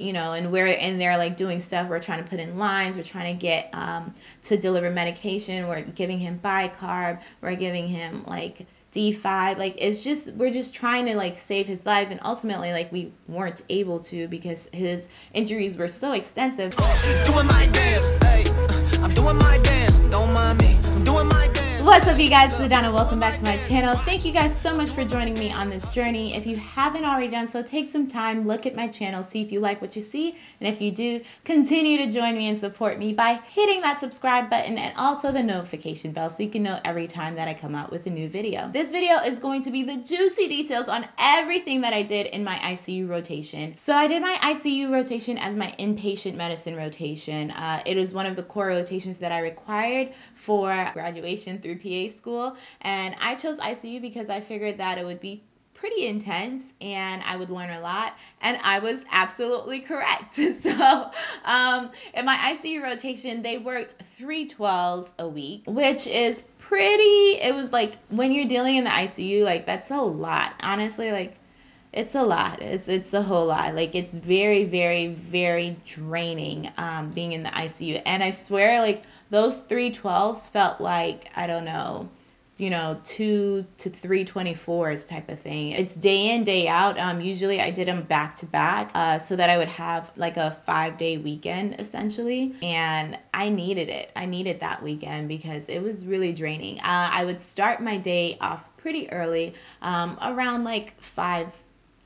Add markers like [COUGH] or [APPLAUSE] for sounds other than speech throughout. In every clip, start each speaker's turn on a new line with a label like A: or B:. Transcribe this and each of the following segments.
A: you know, and we're in there like doing stuff. We're trying to put in lines. We're trying to get um, to deliver medication. We're giving him bicarb. We're giving him like D5. Like it's just we're just trying to like save his life, and ultimately like we weren't able to because his injuries were so extensive. Doing my dance, hey, I'm doing my dance. Don't mind me. What's up, you guys? It's Adanna. Welcome back to my channel. Thank you guys so much for joining me on this journey. If you haven't already done so, take some time, look at my channel, see if you like what you see. And if you do, continue to join me and support me by hitting that subscribe button and also the notification bell so you can know every time that I come out with a new video. This video is going to be the juicy details on everything that I did in my ICU rotation. So I did my ICU rotation as my inpatient medicine rotation. Uh, it was one of the core rotations that I required for graduation through PA school. And I chose ICU because I figured that it would be pretty intense and I would learn a lot. And I was absolutely correct. [LAUGHS] So, um, in my ICU rotation, they worked three 12s a week, which is pretty, it was like when you're dealing in the ICU, like that's a lot. Honestly, like it's a lot. It's it's a whole lot. Like it's very, very, very draining um, being in the ICU. And I swear, like those three twelves felt like I don't know, you know, two to three twenty fours type of thing. It's day in day out. Um, usually I did them back to back, uh, so that I would have like a five day weekend essentially. And I needed it. I needed that weekend because it was really draining. Uh, I would start my day off pretty early, um, around like five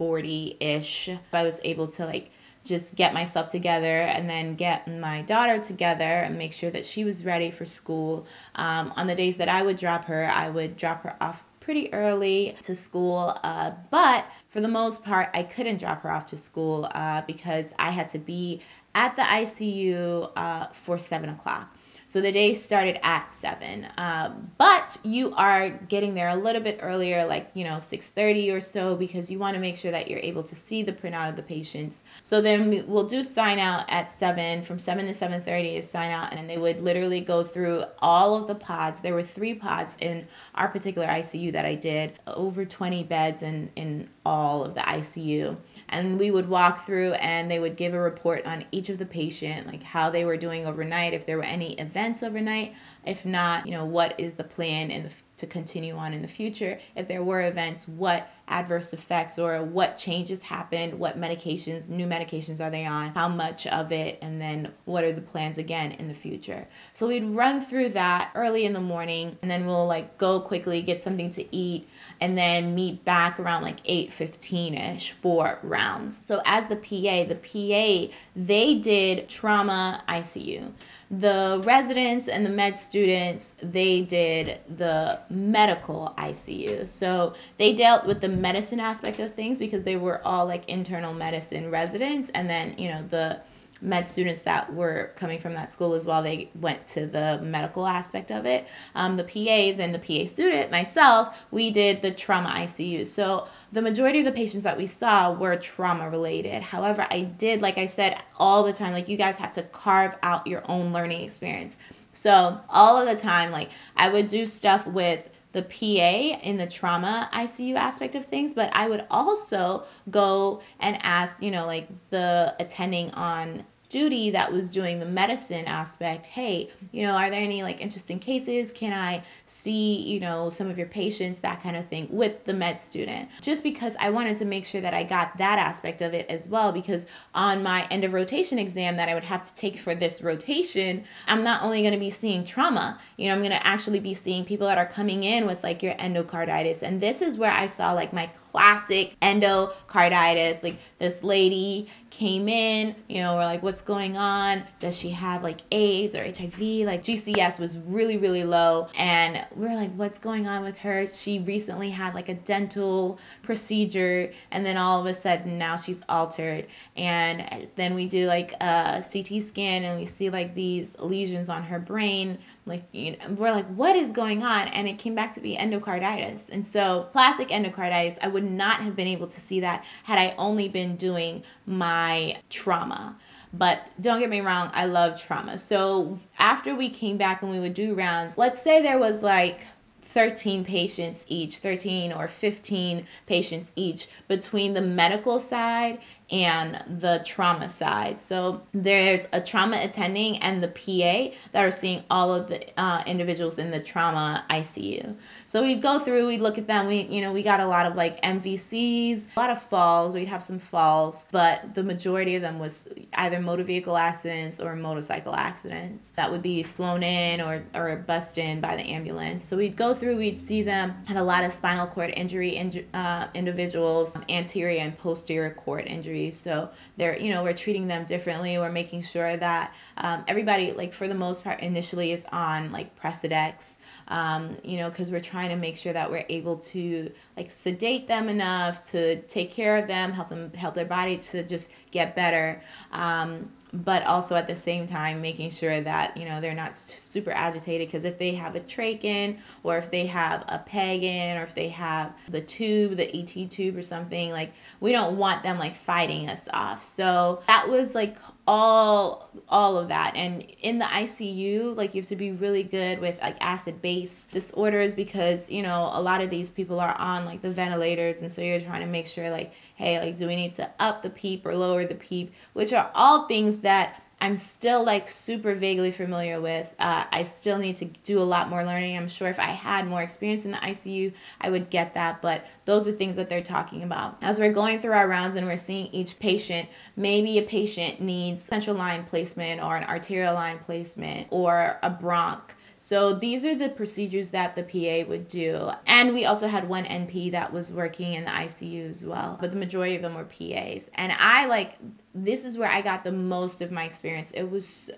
A: 40 ish. I was able to like just get myself together and then get my daughter together and make sure that she was ready for school. Um, on the days that I would drop her, I would drop her off pretty early to school, uh, but for the most part, I couldn't drop her off to school uh, because I had to be at the ICU uh, for seven o'clock. So the day started at seven, um, but you are getting there a little bit earlier, like you know 6:30 or so, because you want to make sure that you're able to see the printout of the patients. So then we'll do sign out at seven. From seven to 7:30 is sign out, and they would literally go through all of the pods. There were three pods in our particular ICU that I did, over 20 beds in in all of the ICU and we would walk through and they would give a report on each of the patient like how they were doing overnight if there were any events overnight if not you know what is the plan in the to continue on in the future. If there were events, what adverse effects or what changes happened, what medications, new medications are they on, how much of it, and then what are the plans again in the future. So we'd run through that early in the morning and then we'll like go quickly, get something to eat, and then meet back around like 8:15ish for rounds. So as the PA, the PA, they did trauma ICU the residents and the med students they did the medical icu so they dealt with the medicine aspect of things because they were all like internal medicine residents and then you know the med students that were coming from that school as well. They went to the medical aspect of it. Um, the PAs and the PA student, myself, we did the trauma ICU. So the majority of the patients that we saw were trauma related. However, I did, like I said, all the time, like you guys have to carve out your own learning experience. So all of the time, like I would do stuff with the PA in the trauma ICU aspect of things, but I would also go and ask, you know, like the attending on duty that was doing the medicine aspect hey you know are there any like interesting cases? Can i see you know some of your patients? That kind of thing with the med student. Just because i wanted to make sure that i got that aspect of it as well because on my end of rotation exam that i would have to take for this rotation i'm not only going to be seeing trauma you know i'm going to actually be seeing people that are coming in with like your endocarditis. And this is where i saw like my classic endocarditis like this lady came in, you know, we're like, what's going on? Does she have like AIDS or HIV? Like GCS was really, really low. And we are like, what's going on with her? She recently had like a dental procedure, and then all of a sudden now she's altered. And then we do like a CT scan and we see like these lesions on her brain. Like, you know, we're like, what is going on? And it came back to be endocarditis. And so, classic endocarditis, I would not have been able to see that had I only been doing my trauma. But don't get me wrong, I love trauma. So after we came back and we would do rounds, let's say there was like 13 patients each, 13 or 15 patients each between the medical side and the trauma side. So there's a trauma attending and the PA that are seeing all of the uh, individuals in the trauma ICU. So we'd go through, we'd look at them. We, you know, we got a lot of like MVCs, a lot of falls. We'd have some falls, but the majority of them was either motor vehicle accidents or motorcycle accidents that would be flown in or, or bussed in by the ambulance. So we'd go through, we'd see them, had a lot of spinal cord injury in, uh, individuals, anterior and posterior cord So they're, you know, we're treating them differently. We're making sure that um, everybody, like for the most part, initially is on like Precedex um, you know, because we're trying to make sure that we're able to like sedate them enough to take care of them, help them, help their body to just get better. Um, but also at the same time making sure that you know they're not super agitated because if they have a trach in or if they have a peg in or if they have the tube the et tube or something like we don't want them like fighting us off. So that was like all all of that. And in the icu like you have to be really good with like acid base disorders because you know a lot of these people are on like the ventilators and so you're trying to make sure like hey, like, do we need to up the PEEP or lower the PEEP? Which are all things that I'm still like super vaguely familiar with. Uh, I still need to do a lot more learning. I'm sure if I had more experience in the ICU, I would get that. But those are things that they're talking about. As we're going through our rounds and we're seeing each patient, maybe a patient needs central line placement or an arterial line placement or a bronch so these are the procedures that the PA would do. And we also had one NP that was working in the ICU as well, but the majority of them were PAs. And I like, this is where I got the most of my experience. It was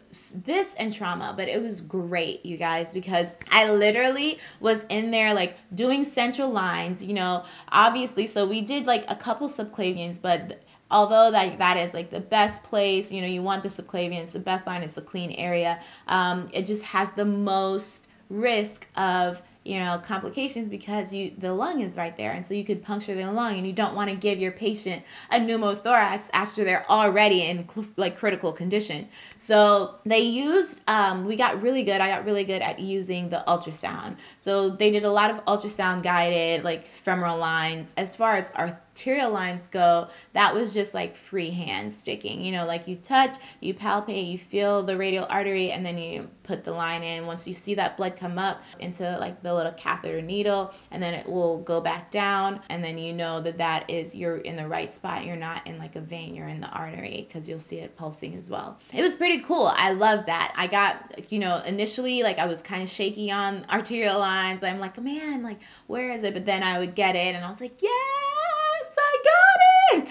A: this and trauma, but it was great, you guys, because I literally was in there like doing central lines, you know, obviously. So we did like a couple subclavians, but although that that is like the best place you know you want the subclavians the best line is the clean area um, it just has the most risk of you know complications because you the lung is right there. And so you could puncture the lung and you don't want to give your patient a pneumothorax after they're already in like critical condition. So they used um, we got really good i got really good at using the ultrasound. So they did a lot of ultrasound guided like femoral lines as far as arterial lines go that was just like freehand sticking. You know like you touch you palpate you feel the radial artery and then you put the line in. Once you see that blood come up into like the little catheter needle and then it will go back down and then you know that that is you're in the right spot. You're not in like a vein you're in the artery because you'll see it pulsing as well. It was pretty cool. I love that. I got you know initially like i was kind of shaky on arterial lines. I'm like man like where is it? But then i would get it and i was like it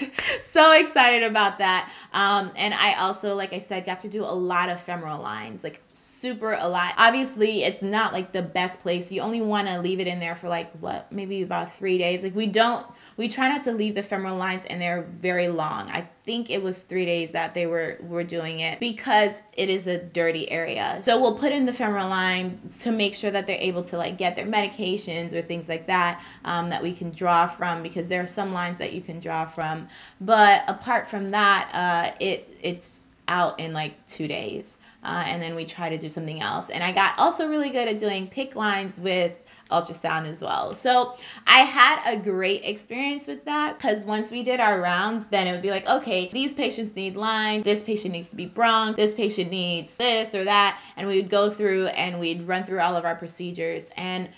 A: [LAUGHS] so excited about that. Um, and i also like i said got to do a lot of femoral lines like super a lot obviously it's not like the best place. You only want to leave it in there for like what maybe about three days. Like we don't we try not to leave the femoral lines in there very long. I think it was three days that they were were doing it because it is a dirty area. So we'll put in the femoral line to make sure that they're able to like get their medications or things like that um, that we can draw from because there are some lines that you can draw from. But apart from that uh, it it's out in like two days uh, and then we try to do something else. And I got also really good at doing PICC lines with ultrasound as well. So I had a great experience with that because once we did our rounds, then it would be like, okay, these patients need lines, this patient needs to be bronch, this patient needs this or that. And we would go through and we'd run through all of our procedures. And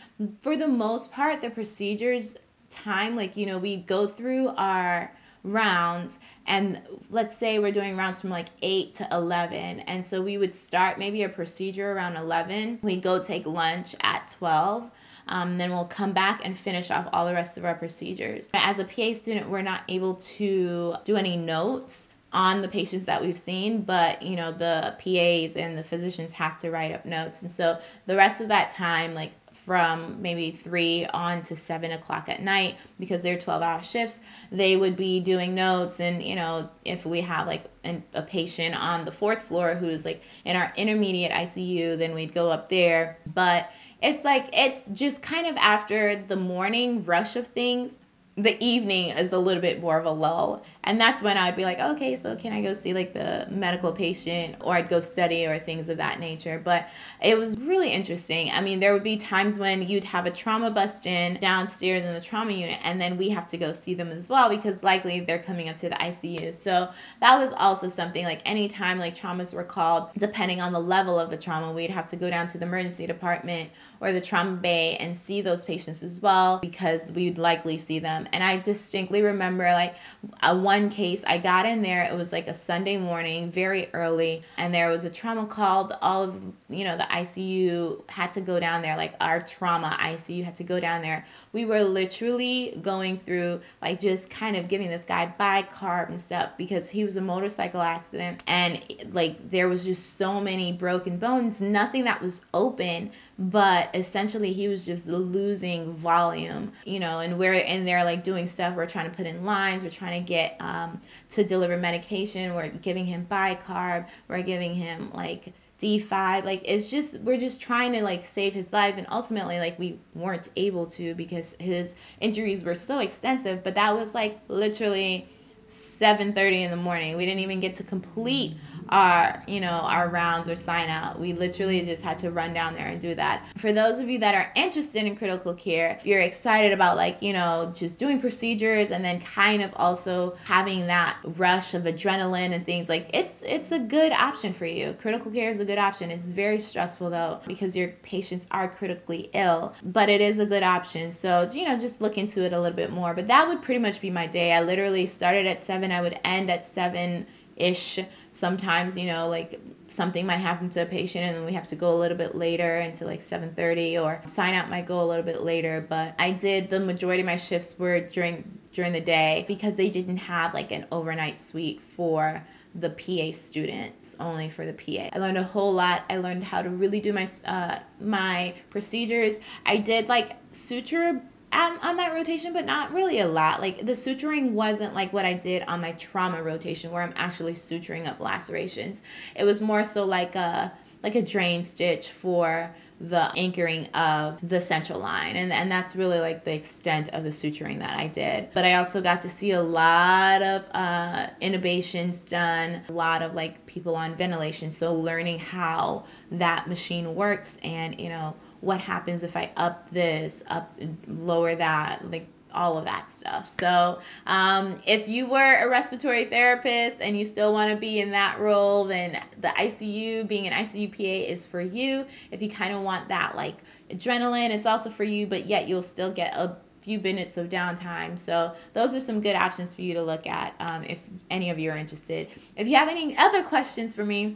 A: for the most part, the procedures time, like, you know, we'd go through our rounds and let's say we're doing rounds from like 8 to 11 and so we would start maybe a procedure around 11 we go take lunch at 12 um, then we'll come back and finish off all the rest of our procedures. As a pa student we're not able to do any notes on the patients that we've seen, but you know, the PAs and the physicians have to write up notes. And so the rest of that time, like from maybe three on to seven o'clock at night, because they're 12 hour shifts, they would be doing notes. And, you know, if we have like an, a patient on the fourth floor who's like in our intermediate ICU, then we'd go up there. But it's like, it's just kind of after the morning rush of things the evening is a little bit more of a lull and that's when I'd be like, okay, so can I go see like the medical patient or I'd go study or things of that nature. But it was really interesting. I mean, there would be times when you'd have a trauma bust in downstairs in the trauma unit, and then we have to go see them as well because likely they're coming up to the ICU. So that was also something like anytime like traumas were called, depending on the level of the trauma, we'd have to go down to the emergency department or the trauma bay and see those patients as well because we'd likely see them. And I distinctly remember like a one case I got in there, it was like a Sunday morning, very early, and there was a trauma called. All of you know the ICU had to go down there, like our trauma ICU had to go down there. We were literally going through like just kind of giving this guy bicarb and stuff because he was a motorcycle accident and like there was just so many broken bones, nothing that was open but essentially he was just losing volume you know and we're in there like doing stuff we're trying to put in lines we're trying to get um, to deliver medication. We're giving him bicarb. We're giving him like D5 like it's just we're just trying to like save his life. And ultimately like we weren't able to because his injuries were so extensive. But that was like literally 7:30 in the morning. We didn't even get to complete our you know our rounds or sign out. We literally just had to run down there and do that. For those of you that are interested in critical care if you're excited about like you know just doing procedures and then kind of also having that rush of adrenaline and things like it's it's a good option for you. Critical care is a good option. It's very stressful though because your patients are critically ill but it is a good option. So you know just look into it a little bit more. But that would pretty much be my day. I literally started at 7 i would end at 7 ish sometimes you know like something might happen to a patient and then we have to go a little bit later into like 7.30 or sign out might go a little bit later but i did the majority of my shifts were during during the day because they didn't have like an overnight suite for the PA students, only for the PA. I learned a whole lot. I learned how to really do my uh, my procedures. I did like suture on, on that rotation, but not really a lot. Like the suturing wasn't like what I did on my trauma rotation where I'm actually suturing up lacerations. It was more so like a like a drain stitch for the anchoring of the central line. And, and that's really like the extent of the suturing that i did. But i also got to see a lot of uh, intubations done a lot of like people on ventilation. So learning how that machine works and you know what happens if I up this, up, lower that, like all of that stuff. So, um, if you were a respiratory therapist and you still want to be in that role, then the ICU, being an ICU PA, is for you. If you kind of want that like adrenaline, it's also for you, but yet you'll still get a few minutes of downtime. So, those are some good options for you to look at um, if any of you are interested. If you have any other questions for me,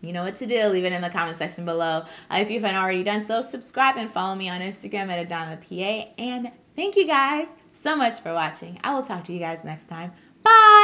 A: you know what to do. Leave it in the comment section below. Uh, if you haven't already done so, subscribe and follow me on Instagram at Adanna PA. And thank you guys so much for watching. I will talk to you guys next time. Bye.